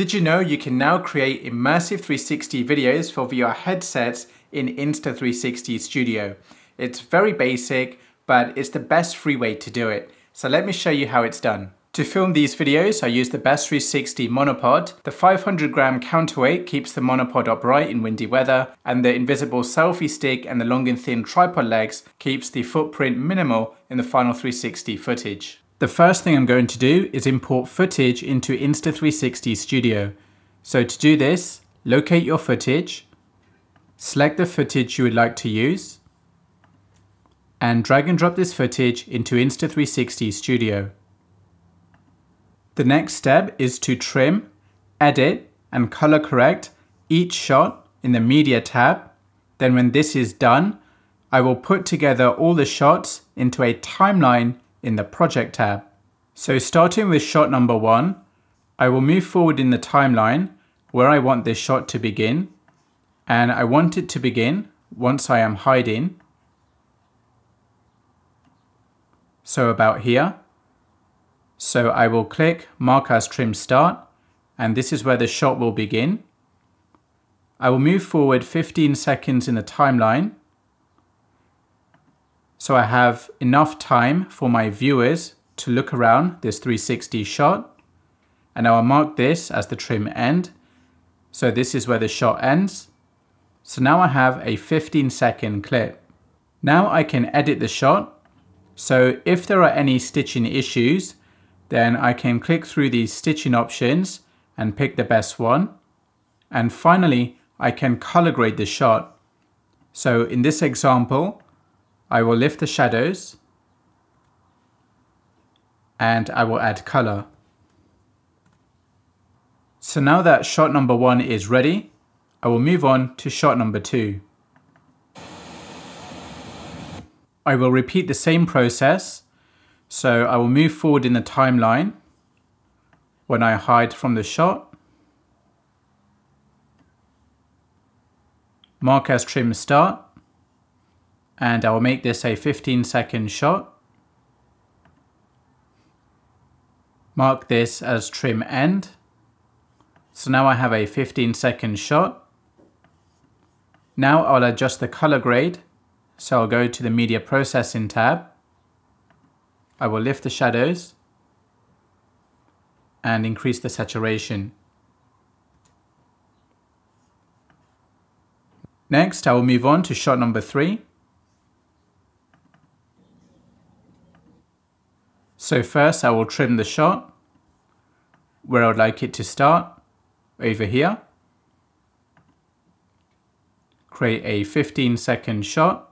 Did you know you can now create immersive 360 videos for VR headsets in Insta360 Studio? It's very basic, but it's the best free way to do it. So let me show you how it's done. To film these videos, I use the Best 360 monopod. The 500 gram counterweight keeps the monopod upright in windy weather, and the invisible selfie stick and the long and thin tripod legs keeps the footprint minimal in the final 360 footage. The first thing I'm going to do is import footage into Insta360 Studio. So to do this, locate your footage, select the footage you would like to use, and drag and drop this footage into Insta360 Studio. The next step is to trim, edit, and color correct each shot in the Media tab. Then when this is done, I will put together all the shots into a timeline in the Project tab. So starting with shot number one, I will move forward in the timeline where I want this shot to begin. And I want it to begin once I am hiding. So about here. So I will click Mark as Trim Start, and this is where the shot will begin. I will move forward 15 seconds in the timeline so I have enough time for my viewers to look around this 360 shot. And I will mark this as the trim end. So this is where the shot ends. So now I have a 15 second clip. Now I can edit the shot. So if there are any stitching issues, then I can click through these stitching options and pick the best one. And finally, I can color grade the shot. So in this example, I will lift the shadows and I will add color. So now that shot number one is ready, I will move on to shot number two. I will repeat the same process. So I will move forward in the timeline when I hide from the shot. Mark as trim start and I will make this a 15 second shot. Mark this as trim end. So now I have a 15 second shot. Now I'll adjust the color grade. So I'll go to the media processing tab. I will lift the shadows and increase the saturation. Next, I will move on to shot number three. So first I will trim the shot where I would like it to start over here. Create a 15 second shot.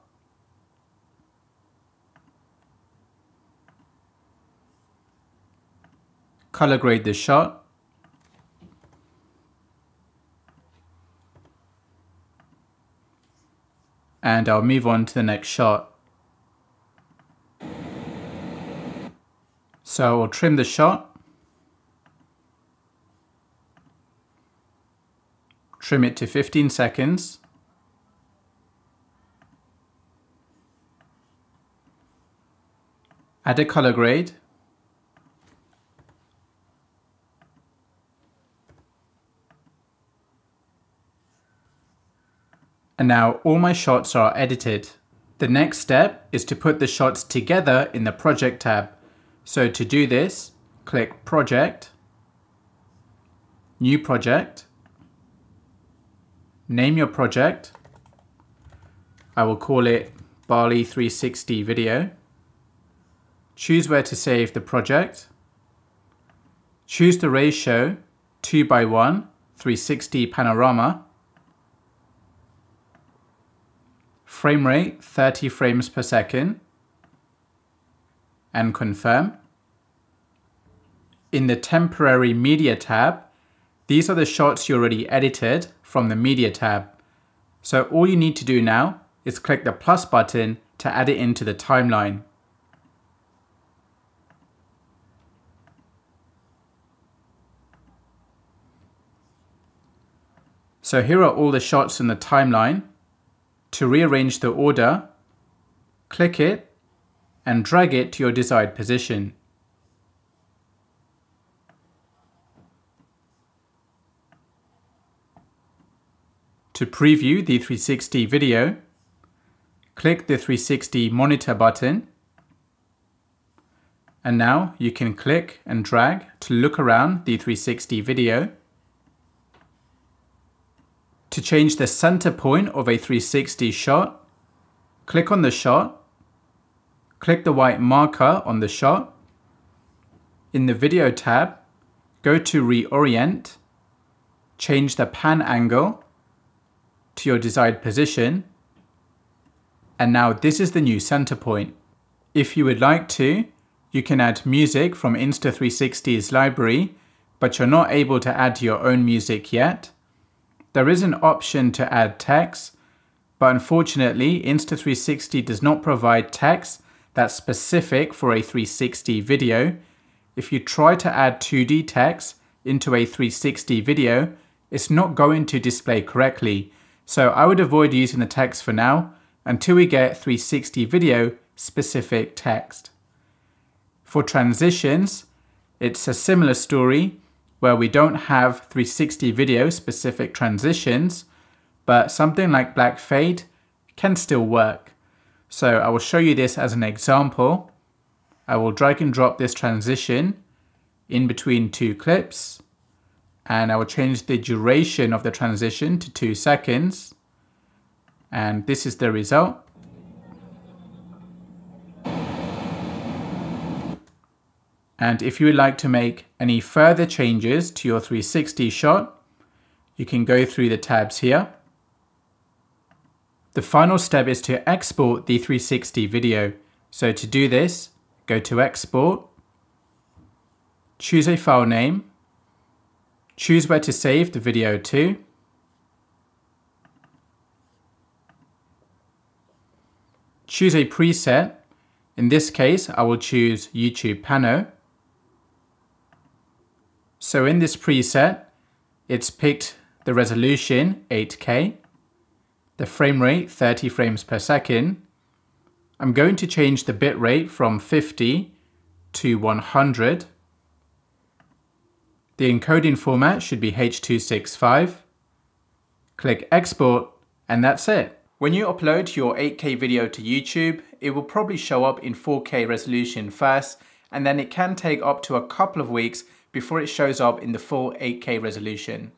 Color grade the shot. And I'll move on to the next shot. So I'll trim the shot. Trim it to 15 seconds. Add a color grade. And now all my shots are edited. The next step is to put the shots together in the project tab. So to do this, click Project, New Project, name your project. I will call it Bali 360 Video. Choose where to save the project. Choose the ratio 2 by 1 360 panorama. Frame rate 30 frames per second and confirm. In the temporary media tab, these are the shots you already edited from the media tab. So all you need to do now is click the plus button to add it into the timeline. So here are all the shots in the timeline. To rearrange the order, click it and drag it to your desired position. To preview the 360 video, click the 360 monitor button and now you can click and drag to look around the 360 video. To change the center point of a 360 shot, click on the shot, click the white marker on the shot. In the video tab, go to reorient, change the pan angle to your desired position, and now this is the new center point. If you would like to, you can add music from Insta360's library, but you're not able to add your own music yet. There is an option to add text, but unfortunately Insta360 does not provide text that's specific for a 360 video. If you try to add 2D text into a 360 video, it's not going to display correctly. So I would avoid using the text for now until we get 360 video specific text. For transitions, it's a similar story where we don't have 360 video specific transitions, but something like black fade can still work. So I will show you this as an example. I will drag and drop this transition in between two clips and I will change the duration of the transition to two seconds. And this is the result. And if you would like to make any further changes to your 360 shot, you can go through the tabs here. The final step is to export the 360 video. So to do this, go to export, choose a file name, choose where to save the video to, choose a preset. In this case, I will choose YouTube Pano. So in this preset, it's picked the resolution 8K, the frame rate 30 frames per second. I'm going to change the bit rate from 50 to 100. The encoding format should be H.265. Click export and that's it. When you upload your 8K video to YouTube, it will probably show up in 4K resolution first, and then it can take up to a couple of weeks before it shows up in the full 8K resolution.